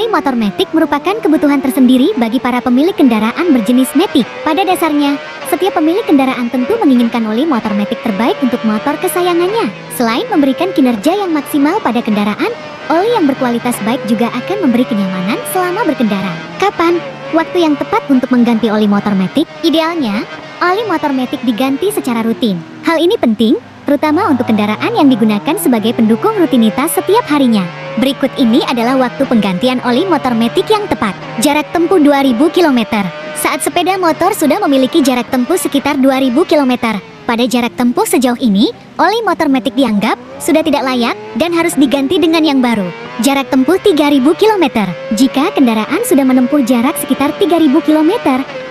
Oli motor metik merupakan kebutuhan tersendiri bagi para pemilik kendaraan berjenis metik. Pada dasarnya, setiap pemilik kendaraan tentu menginginkan oli motor metik terbaik untuk motor kesayangannya. Selain memberikan kinerja yang maksimal pada kendaraan, oli yang berkualitas baik juga akan memberi kenyamanan selama berkendara. Kapan? Waktu yang tepat untuk mengganti oli motor metik? Idealnya, oli motor metik diganti secara rutin. Hal ini penting, terutama untuk kendaraan yang digunakan sebagai pendukung rutinitas setiap harinya. Berikut ini adalah waktu penggantian oli motor metik yang tepat. Jarak tempuh 2000 km. Saat sepeda motor sudah memiliki jarak tempuh sekitar 2000 km. Pada jarak tempuh sejauh ini, oli motor metik dianggap sudah tidak layak dan harus diganti dengan yang baru. Jarak tempuh 3000 km. Jika kendaraan sudah menempuh jarak sekitar 3000 km,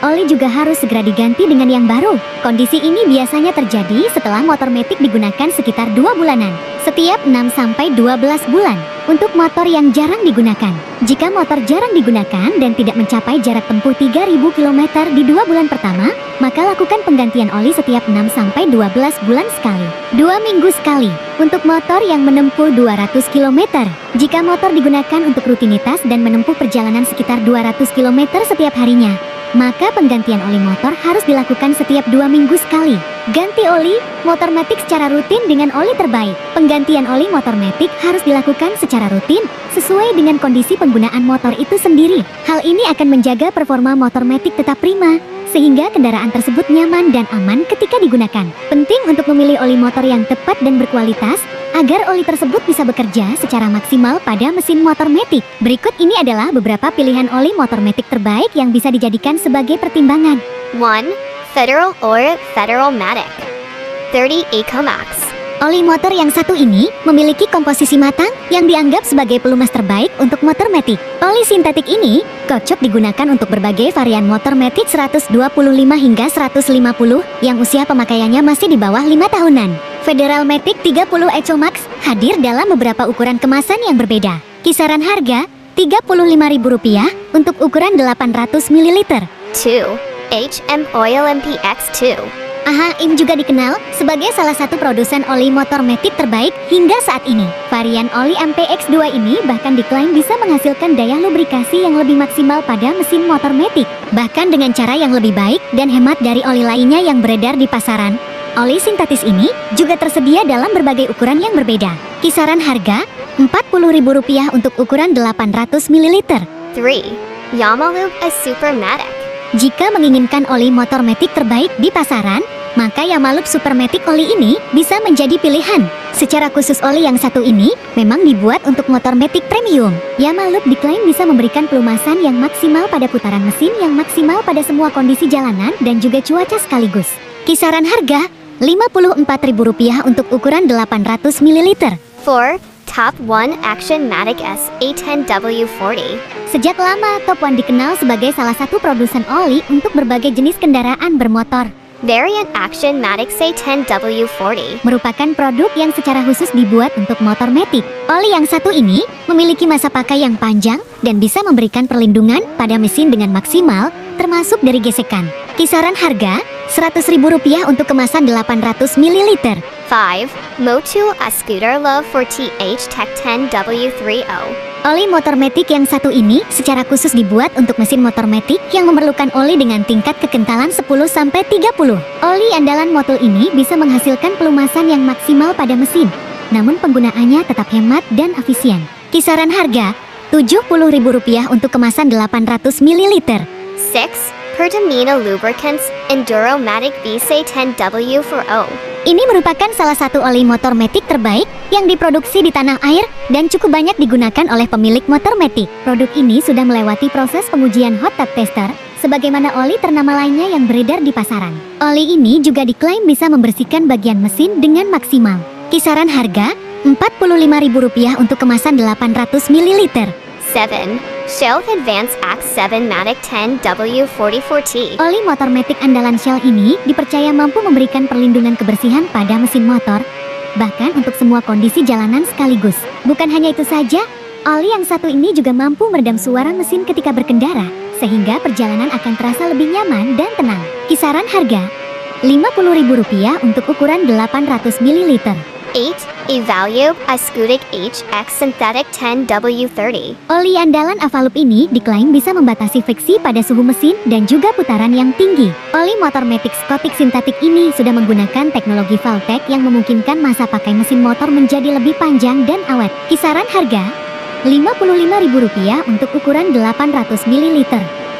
oli juga harus segera diganti dengan yang baru. Kondisi ini biasanya terjadi setelah motor metik digunakan sekitar 2 bulanan, setiap 6-12 bulan untuk motor yang jarang digunakan. Jika motor jarang digunakan dan tidak mencapai jarak tempuh 3000 km di dua bulan pertama, maka lakukan penggantian oli setiap 6-12 bulan sekali. Dua minggu sekali. Untuk motor yang menempuh 200 km. Jika motor digunakan untuk rutinitas dan menempuh perjalanan sekitar 200 km setiap harinya, maka penggantian oli motor harus dilakukan setiap dua minggu sekali. Ganti oli motor metik secara rutin dengan oli terbaik. Penggantian oli motor metik harus dilakukan secara rutin sesuai dengan kondisi penggunaan motor itu sendiri. Hal ini akan menjaga performa motor metik tetap prima sehingga kendaraan tersebut nyaman dan aman ketika digunakan. Penting untuk memilih oli motor yang tepat dan berkualitas agar oli tersebut bisa bekerja secara maksimal pada mesin motor metik. Berikut ini adalah beberapa pilihan oli motor metik terbaik yang bisa dijadikan sebagai pertimbangan. 1. Federal or Federal Matic 30 Ecomax Oli motor yang satu ini memiliki komposisi matang yang dianggap sebagai pelumas terbaik untuk motor metik. Oli sintetik ini cocok digunakan untuk berbagai varian motor metik 125 hingga 150 yang usia pemakaiannya masih di bawah 5 tahunan. Federal Matic 30 Eco Max hadir dalam beberapa ukuran kemasan yang berbeda. Kisaran harga Rp35.000 untuk ukuran 800 ml. 2. HM Oil MPX2 AHM juga dikenal sebagai salah satu produsen oli motor metik terbaik hingga saat ini. Varian oli MPX2 ini bahkan diklaim bisa menghasilkan daya lubrikasi yang lebih maksimal pada mesin motor metik. Bahkan dengan cara yang lebih baik dan hemat dari oli lainnya yang beredar di pasaran. Oli sintetis ini juga tersedia dalam berbagai ukuran yang berbeda. Kisaran harga Rp40.000 untuk ukuran 800 ml. 3. Yamalube A Supermatic Jika menginginkan oli motor metik terbaik di pasaran, maka Yamalube Supermatic Oli ini bisa menjadi pilihan. Secara khusus oli yang satu ini memang dibuat untuk motor metik premium. Yamalube diklaim bisa memberikan pelumasan yang maksimal pada putaran mesin yang maksimal pada semua kondisi jalanan dan juga cuaca sekaligus. Kisaran harga Rp54.000 untuk ukuran 800 ml. 4. Top 1 Action Matic S A10W40 Sejak lama, Top One dikenal sebagai salah satu produsen oli untuk berbagai jenis kendaraan bermotor. Variant Action Matic A10W40 merupakan produk yang secara khusus dibuat untuk motor metik. Oli yang satu ini memiliki masa pakai yang panjang dan bisa memberikan perlindungan pada mesin dengan maksimal, termasuk dari gesekan. Kisaran harga Rp100.000 untuk kemasan 800 ml. 5. Motul A Scooter Love 4TH Tech 10W30 Oli motor metik yang satu ini secara khusus dibuat untuk mesin motor metik yang memerlukan oli dengan tingkat kekentalan 10-30. Oli andalan motul ini bisa menghasilkan pelumasan yang maksimal pada mesin, namun penggunaannya tetap hemat dan efisien. Kisaran harga Rp70.000 untuk kemasan 800 ml. 6. Pertamina Lubricants Enduromatic VC10W40 Ini merupakan salah satu oli motor metik terbaik yang diproduksi di tanah air dan cukup banyak digunakan oleh pemilik motor metik. Produk ini sudah melewati proses pengujian hot tub tester, sebagaimana oli ternama lainnya yang beredar di pasaran. Oli ini juga diklaim bisa membersihkan bagian mesin dengan maksimal. Kisaran harga Rp45.000 untuk kemasan 800 ml. 7. Shell Advance Axe 7 Matic 10W44T Oli motor metik andalan Shell ini dipercaya mampu memberikan perlindungan kebersihan pada mesin motor, bahkan untuk semua kondisi jalanan sekaligus. Bukan hanya itu saja, oli yang satu ini juga mampu meredam suara mesin ketika berkendara, sehingga perjalanan akan terasa lebih nyaman dan tenang. Kisaran harga Rp50.000 untuk ukuran 800 ml. 8. Evaluate Ascutic HX Synthetic 10W30. Oli andalan Avalup ini diklaim bisa membatasi friksi pada suhu mesin dan juga putaran yang tinggi. Oli motor Matic Scotic sintetik ini sudah menggunakan teknologi Valtech yang memungkinkan masa pakai mesin motor menjadi lebih panjang dan awet. Kisaran harga Rp55.000 untuk ukuran 800 ml.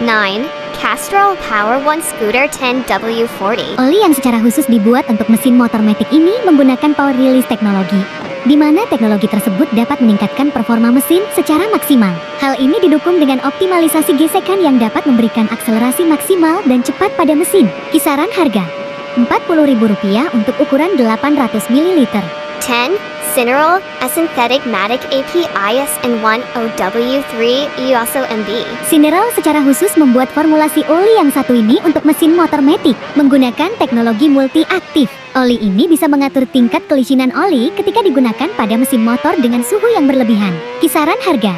9. Castrol Power One Scooter 10W40. Oli yang secara khusus dibuat untuk mesin motor Matic ini menggunakan power release teknologi, di mana teknologi tersebut dapat meningkatkan performa mesin secara maksimal. Hal ini didukung dengan optimalisasi gesekan yang dapat memberikan akselerasi maksimal dan cepat pada mesin. Kisaran harga Rp40.000 untuk ukuran 800 ml. 10. Cineral A Synthetic Matic APIS and 1 OW3 EOSO MB. Cineral secara khusus membuat formulasi oli yang satu ini untuk mesin motor Matic menggunakan teknologi multi-aktif. Oli ini bisa mengatur tingkat kelicinan oli ketika digunakan pada mesin motor dengan suhu yang berlebihan. Kisaran harga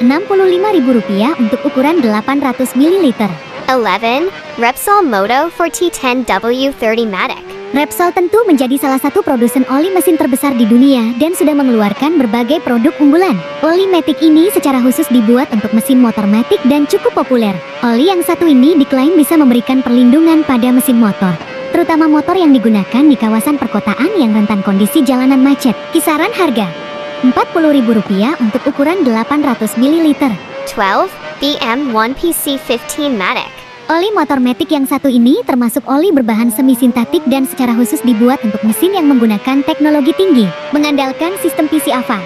Rp65.000 untuk ukuran 800 ml. 11. Repsol Moto 4T10W30 Matic. Repsol tentu menjadi salah satu produsen oli mesin terbesar di dunia dan sudah mengeluarkan berbagai produk unggulan. Oli Matic ini secara khusus dibuat untuk mesin motor Matic dan cukup populer. Oli yang satu ini diklaim bisa memberikan perlindungan pada mesin motor, terutama motor yang digunakan di kawasan perkotaan yang rentan kondisi jalanan macet. Kisaran harga Rp40.000 untuk ukuran 800 ml. 12. BM1PC15 Matic. Oli motor Matic yang satu ini termasuk oli berbahan semi sintetik dan secara khusus dibuat untuk mesin yang menggunakan teknologi tinggi, mengandalkan sistem PC AVA.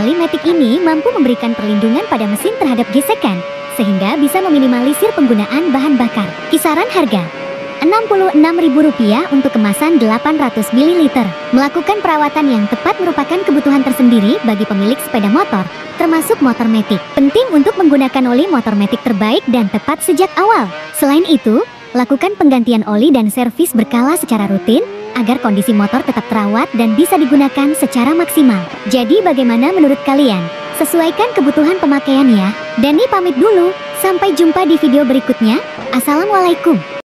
Oli Matic ini mampu memberikan perlindungan pada mesin terhadap gesekan, sehingga bisa meminimalisir penggunaan bahan bakar. Kisaran harga Rp66.000 untuk kemasan 800 ml. Melakukan perawatan yang tepat merupakan kebutuhan tersendiri bagi pemilik sepeda motor, termasuk motor Matic. Penting untuk menggunakan oli motor Matic terbaik dan tepat sejak awal. Selain itu, lakukan penggantian oli dan servis berkala secara rutin agar kondisi motor tetap terawat dan bisa digunakan secara maksimal. Jadi bagaimana menurut kalian? Sesuaikan kebutuhan pemakaian ya. Dani pamit dulu, sampai jumpa di video berikutnya. Assalamualaikum.